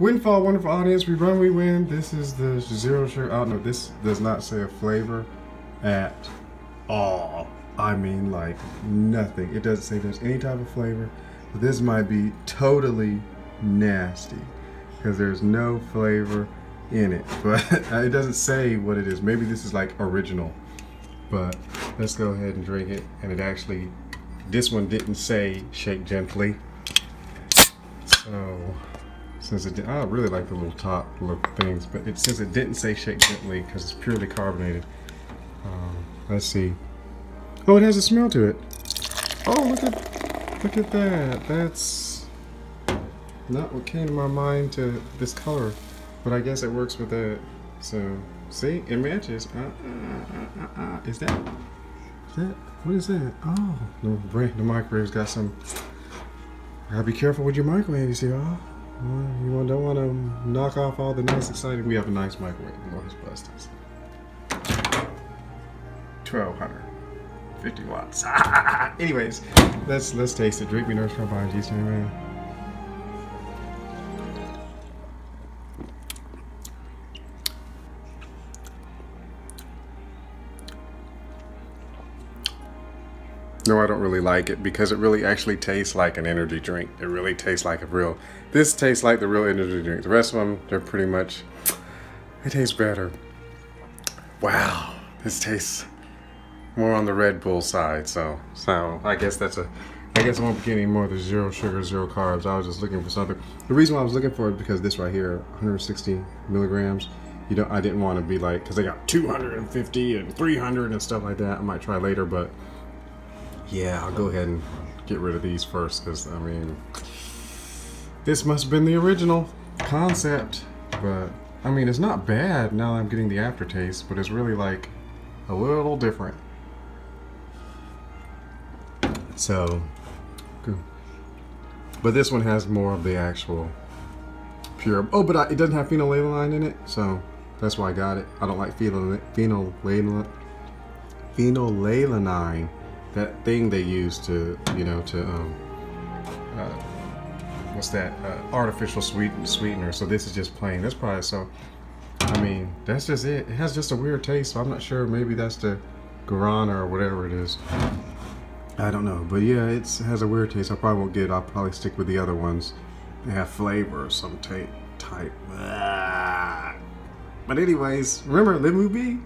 Windfall, wonderful audience. We run, we win. This is the zero sugar. Oh no, this does not say a flavor at all. I mean, like nothing. It doesn't say there's any type of flavor. But this might be totally nasty because there's no flavor in it. But it doesn't say what it is. Maybe this is like original. But let's go ahead and drink it. And it actually, this one didn't say shake gently. So since it I really like the little top little things, but it since it didn't say shake gently because it's purely carbonated. Um, let's see. Oh, it has a smell to it. Oh, look at look at that. That's not what came to my mind to this color, but I guess it works with that. So see, it matches. Uh, uh, uh, uh, is that? Is that? What is that? Oh, the, the microwave's got some. Gotta be careful with your microwave, you see, oh. You don't want to knock off all the nice exciting. We have a nice microwave. Ghostbusters. 1250 watts. Anyways, let's let's taste it. Drink me nurse from behind G man. No, I don't really like it because it really actually tastes like an energy drink. It really tastes like a real. This tastes like the real energy drink. The rest of them, they're pretty much. It tastes better. Wow, this tastes more on the Red Bull side. So, so I guess that's a. I guess I won't be getting more of the zero sugar, zero carbs. I was just looking for something. The reason why I was looking for it because this right here, 160 milligrams. You know, I didn't want to be like because they got 250 and 300 and stuff like that. I might try later, but yeah, I'll go ahead and get rid of these first because, I mean, this must have been the original concept. But, I mean, it's not bad now I'm getting the aftertaste, but it's really like a little different. So. But this one has more of the actual pure. Oh, but I, it doesn't have phenylalanine in it, so that's why I got it. I don't like phenol, phenylalanine that thing they use to, you know, to, um, uh, what's that, uh, artificial sweet sweetener. So this is just plain. That's probably so. I mean, that's just it. It has just a weird taste. So I'm not sure. Maybe that's the guarana or whatever it is. I don't know. But yeah, it has a weird taste. I probably won't get. I'll probably stick with the other ones. They have flavor or some type. type. But anyways, remember, live move be.